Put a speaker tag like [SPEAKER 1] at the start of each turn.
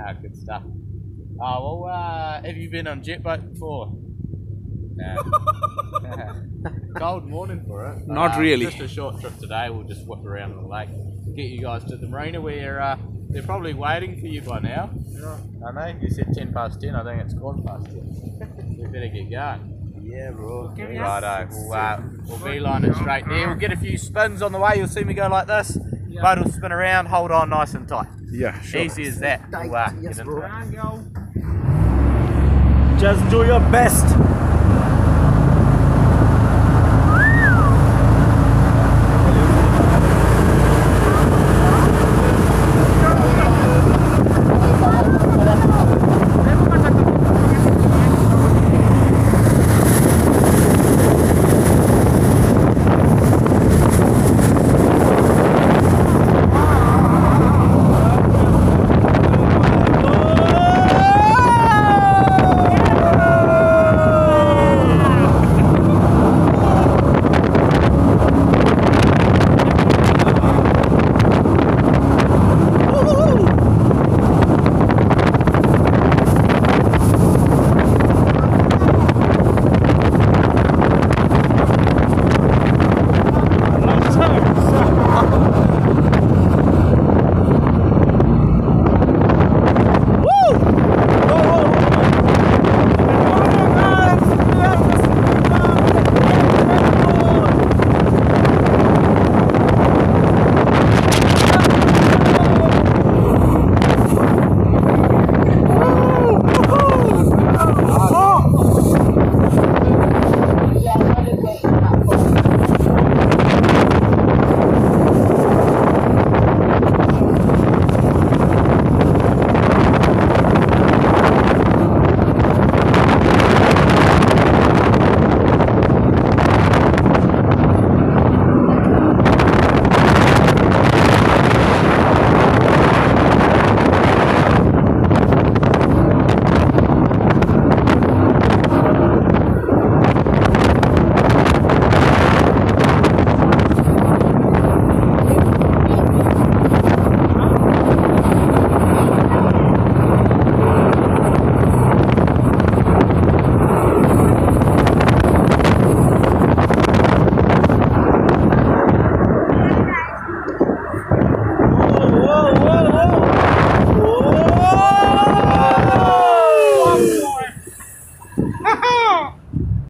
[SPEAKER 1] Ah, good stuff. Oh, well, uh, have you been on jet boat before? No. Cold morning for it.
[SPEAKER 2] Not
[SPEAKER 1] Uh,
[SPEAKER 2] really.
[SPEAKER 1] Just a short trip today. We'll just whip around the lake, get you guys to the marina where uh, they're probably waiting for you by now. I know. You said 10 past 10. I think it's quarter past 10. we better get going.
[SPEAKER 3] Yeah, bro.
[SPEAKER 1] Righto. We'll, uh, we'll beeline it straight there. We'll get a few spins on the way. You'll see me go like this. Boat will spin around. Hold on nice and tight.
[SPEAKER 2] Yeah, sure.
[SPEAKER 1] Easy as that. We'll, uh,
[SPEAKER 3] Yes,
[SPEAKER 1] get
[SPEAKER 3] bro. Just do your best.